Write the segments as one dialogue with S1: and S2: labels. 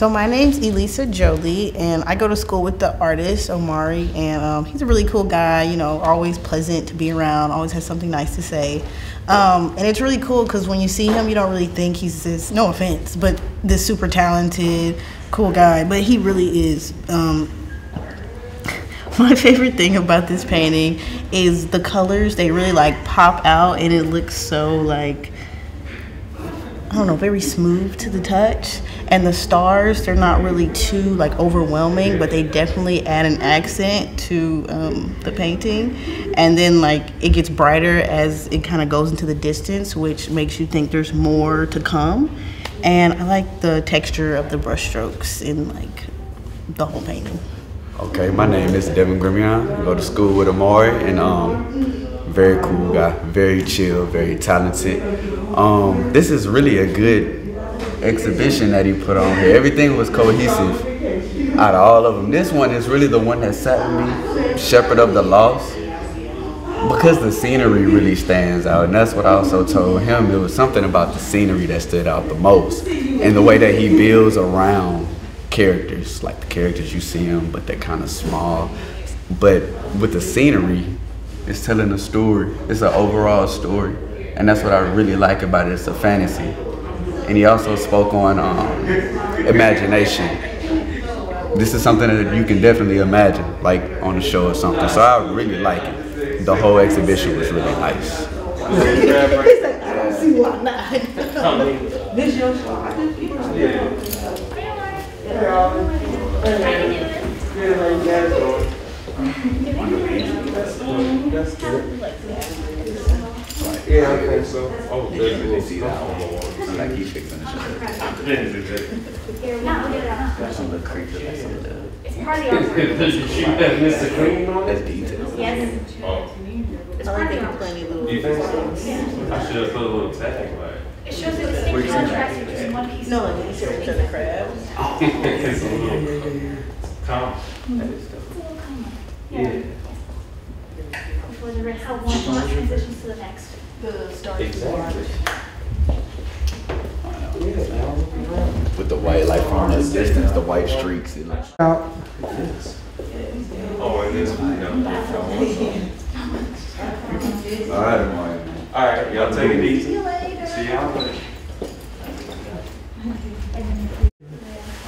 S1: So my name's Elisa Jolie, and I go to school with the artist Omari, and um, he's a really cool guy. You know, always pleasant to be around, always has something nice to say, um, and it's really cool because when you see him, you don't really think he's this. No offense, but this super talented, cool guy. But he really is. Um, my favorite thing about this painting is the colors. They really like pop out, and it looks so like I don't know, very smooth to the touch. And the stars, they're not really too like overwhelming, but they definitely add an accent to um, the painting. And then like it gets brighter as it kind of goes into the distance, which makes you think there's more to come. And I like the texture of the brushstrokes in like the whole painting.
S2: Okay, my name is Devin Grimion. I go to school with Omari, and um, very cool guy, very chill, very talented. Um, this is really a good exhibition that he put on here. Everything was cohesive out of all of them. This one is really the one that sat with me, Shepherd of the Lost, because the scenery really stands out. And that's what I also told him. It was something about the scenery that stood out the most, and the way that he builds around characters, like the characters you see him, but they're kind of small. But with the scenery, it's telling a story. It's an overall story, and that's what I really like about it. It's a fantasy, and he also spoke on um, imagination. This is something that you can definitely imagine, like on a show or something. So I really like it. The whole exhibition was really nice.
S3: I don't see why not. This your shot.
S4: That's good. Yeah, I think so. Oh, definitely see that.
S2: Like he's fixing the show. Got some of the creatures, like some of the
S5: It's part of the artwork.
S4: Did you shoot Mr. Clean on
S2: that's
S4: it?
S2: details.
S5: Yes.
S4: Oh,
S5: It's
S1: I
S5: part
S1: like
S5: of the
S1: the
S5: artwork.
S1: little.
S4: you think so? I should have put a little tag, like.
S5: It shows the distinct contrast between one piece.
S1: No, like these are the crabs.
S4: It's a little calm. Yeah,
S5: Before the rest, how one one transitions to the next.
S1: The stars.
S4: exactly.
S2: With the white, like from the distance, the white streaks. It looks.
S4: Oh, and this, no.
S2: All right, Omari.
S4: All right, y'all take it easy. See you later. See y'all later.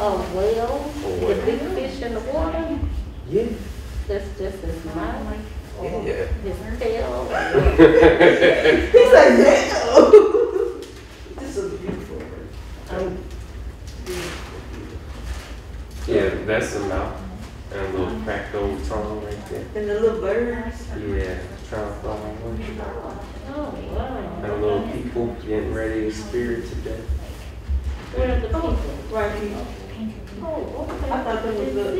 S6: Oh, well, oh, the big fish in the water,
S4: Yeah.
S6: that's just his mouth, or
S4: Yeah.
S6: his tail.
S3: He's like, yeah. This is beautiful.
S6: Um,
S4: Yeah, that's the mouth. And a little cracked old tongue right there.
S3: And the little birds.
S4: Yeah, trying to fly away.
S6: Oh, wow.
S4: And a little people getting ready to spirit to death.
S6: Where are the people?
S3: Right here.
S6: Oh, okay.
S3: I thought that was the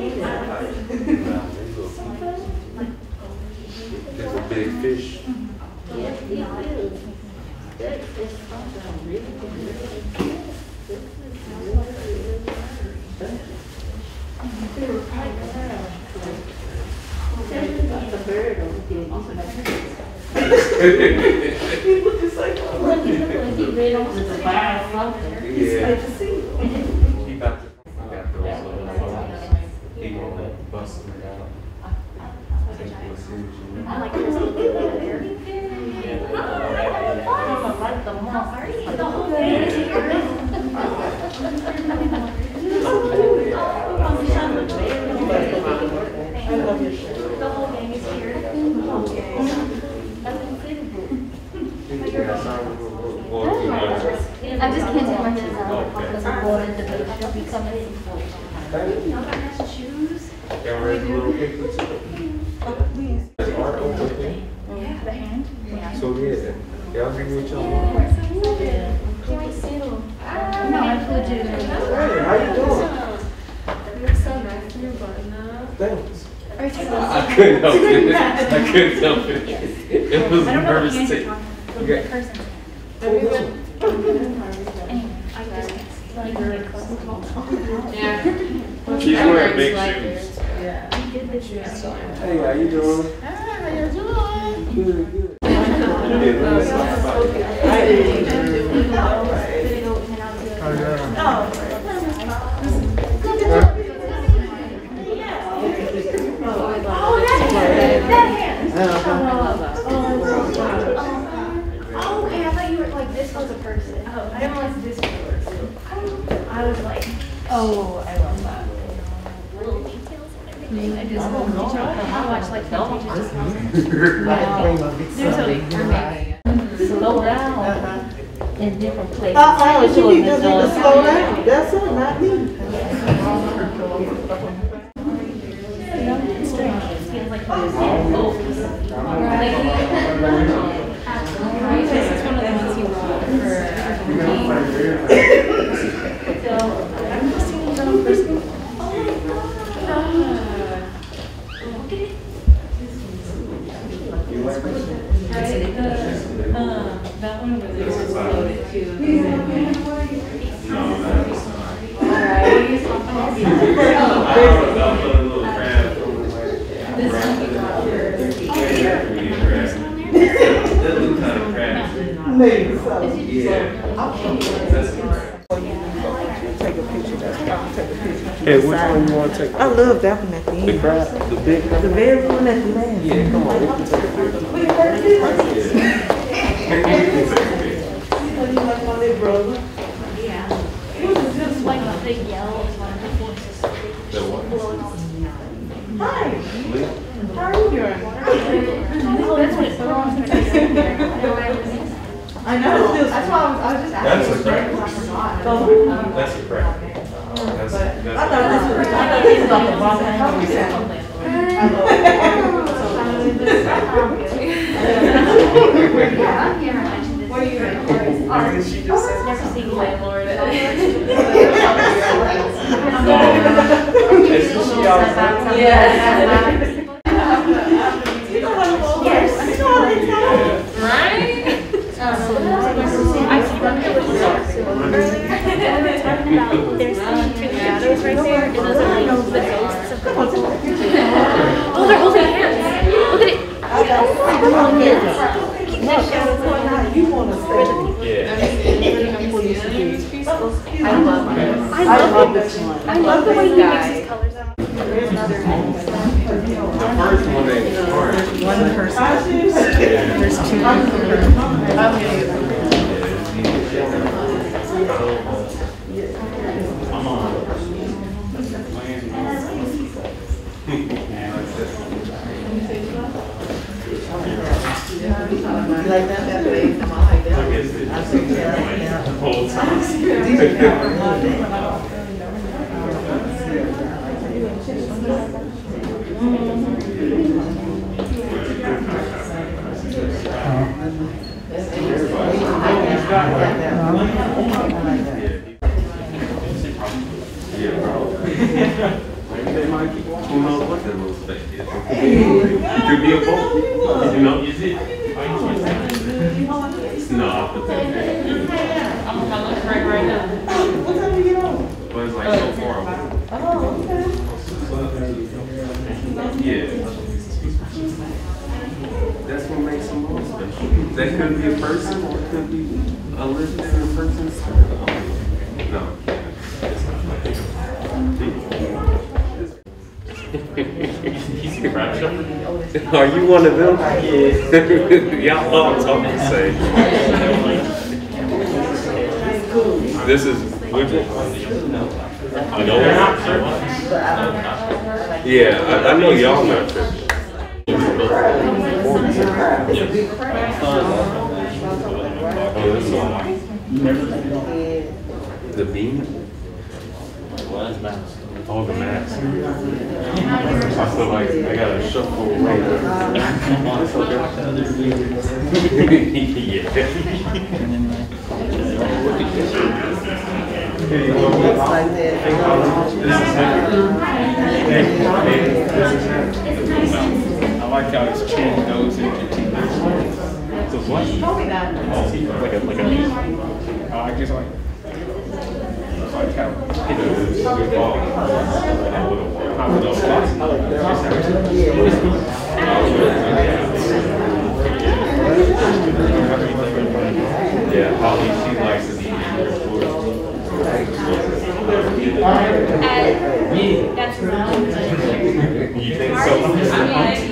S4: There's a big fish.
S6: Yes, he is. That is something really good. This is really good. They were right around. Tell me about the bird over here.
S3: He looked just like, oh,
S6: Look, he look like he read on the fire or something.
S4: Yeah.
S3: to see.
S4: I just can't take my hands out because I'm bored and debate.
S5: I we're in little
S4: pictures. Please. That's art over.
S5: Yeah, the hand.
S4: So yeah, y'all bring what y'all. Can
S5: we see them? No, I told you.
S4: Hey, how you doing?
S6: You so nice in your button up.
S4: Thanks. I couldn't help it. I couldn't help it. It was nervous.
S5: Okay you're
S4: to.
S5: talking about.
S4: Yeah.
S5: The person's hand. Anyway, I just can't see. Like, really close.
S6: Yeah.
S4: She's wearing big shoes.
S6: Yeah.
S5: We did this year.
S4: Hey, how you doing?
S6: How you doing?
S4: Good, oh, good. Yeah, let me stop by.
S5: Oh, that hand, that hand. Oh, okay, I thought you were like, this was a person. Oh, I didn't realize this was a person. I was like,
S6: Oh, I love that.
S5: little details and everything. I just, I watch like vintage. There's a,
S6: Slow down in different places.
S3: Uh-uh, she need to need slow down, that's it, not me.
S5: feels like oh,
S4: Gracias.
S3: Maybe so.
S4: Yeah. That's
S3: Take a picture, that's fine, take a picture.
S4: Hey, which one you want to take?
S3: I love that one at the
S4: The
S3: end.
S4: crab, the big crab?
S3: The very one at the end.
S4: Yeah, come on, we can take a picture.
S3: We heard this.
S4: Yeah. We can take a picture.
S3: You like my little brother?
S5: Yeah. It was just like a big yell one of the forces.
S4: The what?
S5: Blowing all the
S3: Hi,
S4: Lee?
S3: how are you doing?
S5: Oh, that's what it belongs to.
S3: I know. That's why I was, I was just
S4: That's a crack.
S3: So,
S4: That's a crack. That's, that's.
S3: I thought this was, I thought this was like a bomb and
S5: Yeah, I'm here. I mentioned this. Where you
S4: She just said.
S5: Never seen you.
S6: landlord.
S4: Isn't she outside?
S6: Oh, yes.
S3: You know what I'm over?
S5: Yes.
S3: You know what I'm saying?
S6: Right?
S5: I see them earlier, and we were talking about there's two shadows right there, and those are like the ghosts of the people. Oh, they're holding hands. Look at it. They're holding hands. Keep the shadows going on.
S3: You wanna say?
S4: Yeah.
S6: I love this.
S5: I
S3: I
S5: love
S3: love
S5: it.
S3: this one.
S5: I love the way he mixes colors up.
S4: The first one ain't hard.
S1: One person.
S3: I see.
S1: There's two.
S3: You like that, that way? I like that.
S4: I guess it-
S3: I think, yeah, yeah.
S4: The whole time. They that little you I put that there.
S6: I'm gonna look right right now.
S3: What time you get on?
S4: But it's like so far away.
S3: Oh, okay.
S4: Yeah. That's what makes them more special. That could be a person or it could be a legendary person's No. it's not. Are you one of them? Yeah. Y'all all talking the same. This is, which one? I know. Yeah, I, I know y'all not tripping. Oh, this one. The bean? All the masks. I feel like I gotta shuffle away. It's
S3: Looks like that.
S7: I like how his chin goes into teeth.
S4: So what?
S7: Like a, like a, uh, I guess like, I like how how the
S4: Yeah, Holly, she likes to be in your
S5: That's
S4: You think so? Me?
S7: got asses.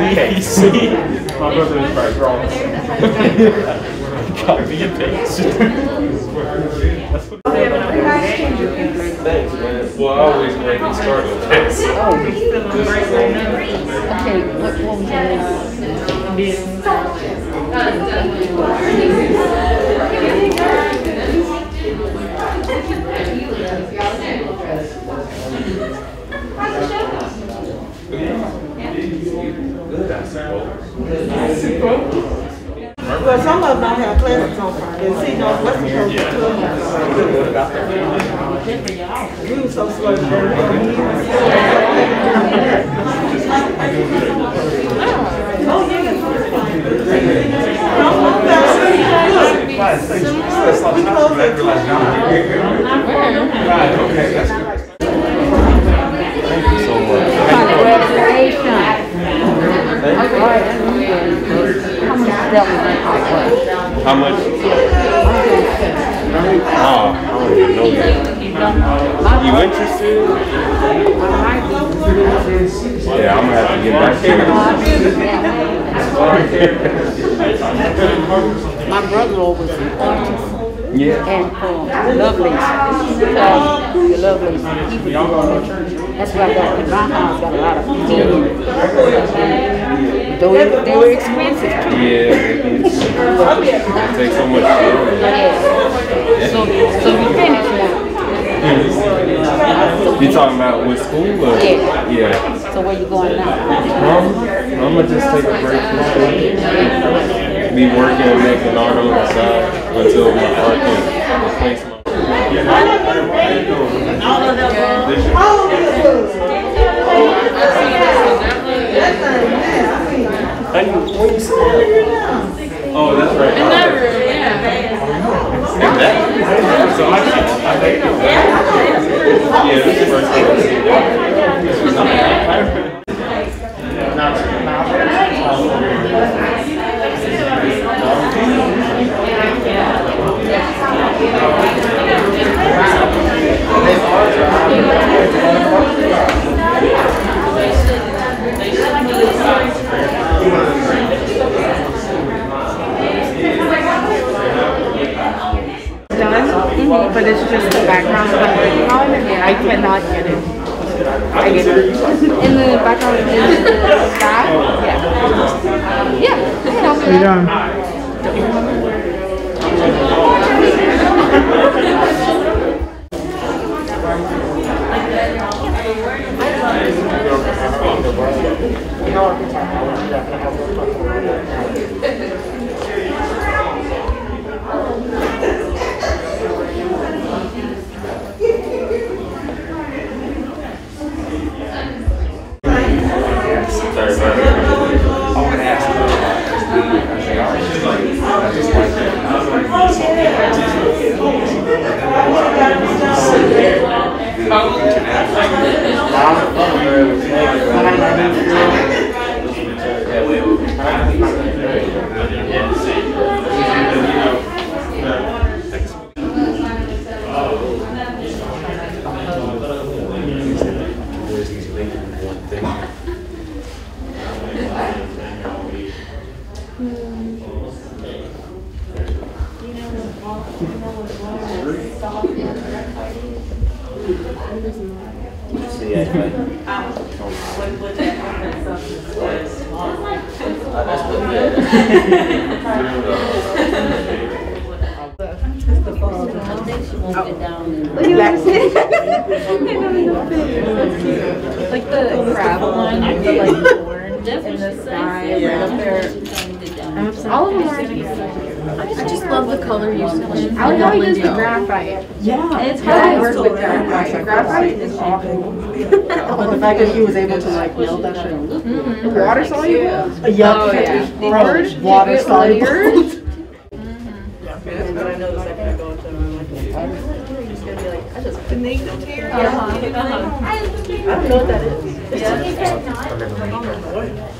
S7: you my brother is probably drawing. Copy and paste.
S4: Thanks, man. Well, I always break and start with this.
S6: Okay, what, what was your
S3: Well, some of them have classes on Friday. See, no, Western Coast is two We were so slow today.
S6: Congratulations. All right, How much was?
S4: How much? Oh, I don't even know that. You interested? Yeah, I'm gonna have to get back to
S6: My brother-in-law was an artist
S4: you. Yeah.
S6: and um. Uh, Lovelace, he was doing That's why I got, my house got a lot of paintings. Though it- they were expensive too.
S4: Yeah, it is. It takes so much time.
S6: Yeah. So, so you finished now?
S4: You talking about with school or?
S6: Yeah.
S4: Yeah.
S6: So where you going now?
S4: Um, I'm gonna just take a break from school. Be working and making art on the side until my art can replace my. Oh, that's right. In that room, yeah. In that? So I see. I think Yeah, this is the first time I've seen that.
S8: Done, but it's just the background on and I cannot get it. I get it. In the background is that? Yeah. Yeah, I can help you out.
S4: Sorry Nord-Germany.
S9: See, anyway.
S8: Like the crab one, the like orange in the sky, right up there. All of them are cute.
S10: I just love the color usage.
S8: I like how he does the graphite.
S5: Yeah.
S8: And it's hard to work with graphite. Graphite is awful.
S5: But the fact that he was able to like melt that shit. Mm-hmm.
S8: Water soluble?
S5: Yup.
S8: Uh, oh, yeah.
S5: Bro, water
S8: Get
S5: soluble. Mm-hmm.
S8: layers?
S5: But I know the second I go to him, I'm like, he's gonna be like, I just couldn't eat them here.
S8: Uh-huh.
S5: I don't know what that is. Oh,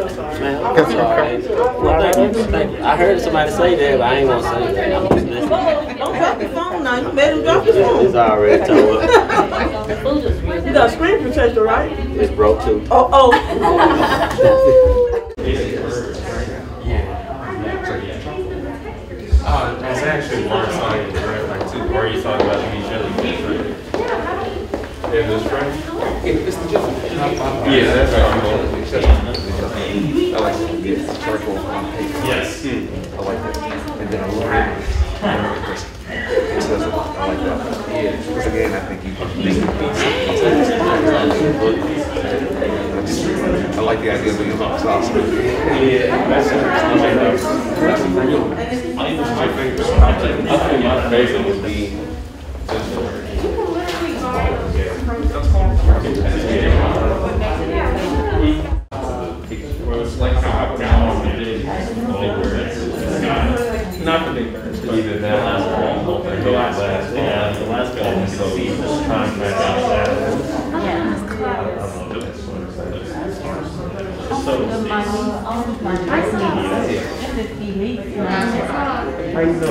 S9: That's all right. Well, thank you. Thank you. I heard somebody say that, but I ain't gonna say that. I'm just listening.
S5: Don't drop your phone now, you made him drop his phone.
S9: It's already told.
S5: You got a screen protector, right?
S9: It's broke too.
S5: Oh, oh. yeah.
S4: Uh, it's actually more exciting, right? Like, too, where you talk about these jellyfish, right? Yeah, the shrimp?
S11: It's the
S4: Yeah, that's what I'm going
S11: I like to charcoal on paper.
S4: Yes.
S11: I like that. And then a little bit. I like that. Yeah. Because again, I think you can think I like the idea of being hot sauce.
S4: Yeah, that's my favorite. I think my favorite would be Well, it's like how I found it. Not the big birds, but even that last one. The last one. Yeah, the last one. So just trying to find out that.
S12: Why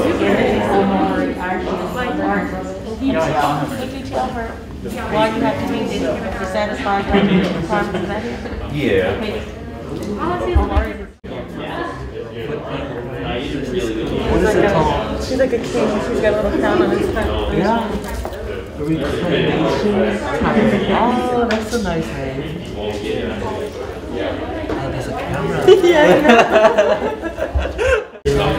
S12: you have to meet this to satisfy the requirements of that?
S4: Yeah.
S5: She's like a king, she's got a little crown on his head.
S13: Oh, that's a nice name. Oh, there's a camera.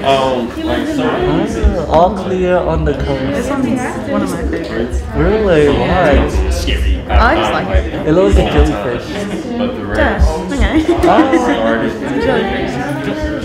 S4: Um, like so.
S13: All clear on the coast.
S5: This one's one of my favorites.
S13: Really? Why?
S4: Scary.
S5: I just like it.
S13: It looks like jellyfish.
S4: But the rest.
S5: Okay.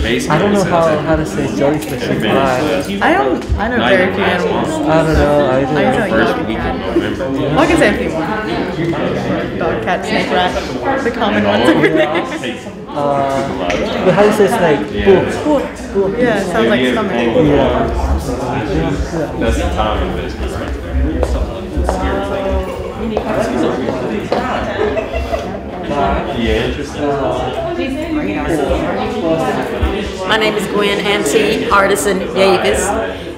S13: I don't know how, how to say jellyfish in Thai.
S5: I don't, I know very few animals.
S13: I don't know. I
S5: I know
S13: do.
S4: First week in November.
S5: Well, I can say a few more. Dog, cat, snake, rat, the common ones.
S13: Uh, but how do you say snake? Boo.
S5: Yeah, it sounds like stomach.
S13: Yeah.
S4: That's the time of business right there. Scary Yeah, interesting.
S12: My name is Gwen Ante Artisan Davis,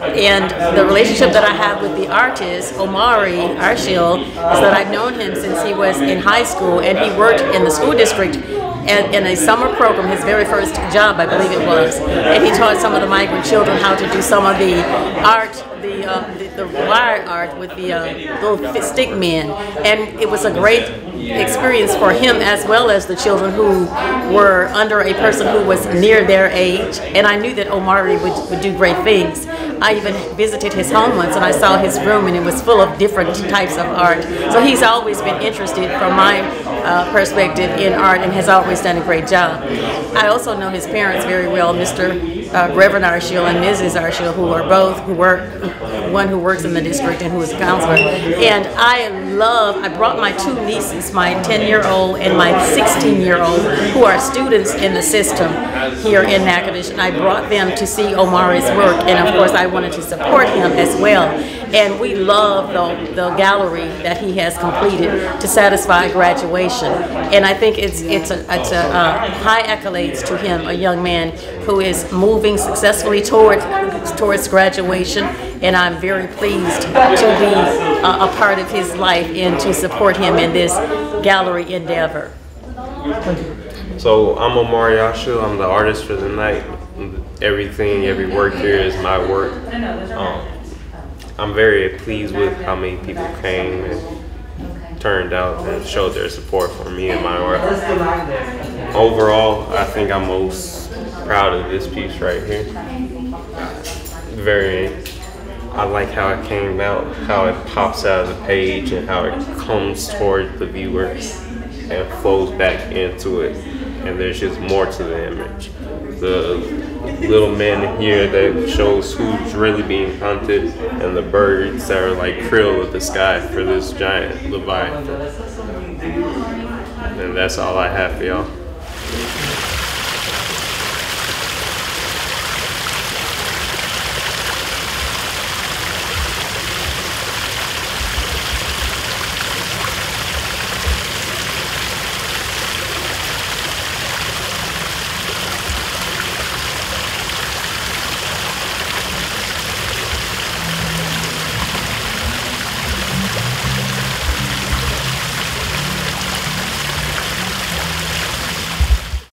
S12: and the relationship that I have with the artist, Omari Irchirl, is that I've known him since he was in high school and he worked in the school district and in a summer program, his very first job, I believe it was. And he taught some of the migrant children how to do some of the art, the, uh, the, the wire art with the uh, little stick men. And it was a great experience for him as well as the children who were under a person who was near their age. And I knew that Omari would, would do great things. I even visited his home once and I saw his room and it was full of different types of art. So he's always been interested from my uh, perspective in art and has always done a great job. I also know his parents very well, Mr. Uh, Reverend Irchirl and Mrs. Irchirl, who are both, who work, one who works in the district and who is a counselor. And I love, I brought my two nieces, my 10-year-old and my 16-year-old, who are students in the system here in Natchitoches, and I brought them to see Omari's work. And of course, I wanted to support him as well. And we love the, the gallery that he has completed to satisfy graduation. And I think it's it's a, it's a uh, high accolades to him, a young man who is moving successfully towards towards graduation. And I'm very pleased to be a, a part of his life and to support him in this gallery endeavor.
S4: So I'm Omari Irchirl. I'm the artist for the night. Everything, every work here is my work. Um, I'm very pleased with how many people came and turned out and showed their support for me and my work. Overall, I think I'm most proud of this piece right here. Very, I like how it came out, how it pops out of the page and how it comes toward the viewer and flows back into it. And there's just more to the image. The little man here that shows who's really being hunted and the birds that are like krill of the sky for this giant leviathan. And that's all I have for y'all.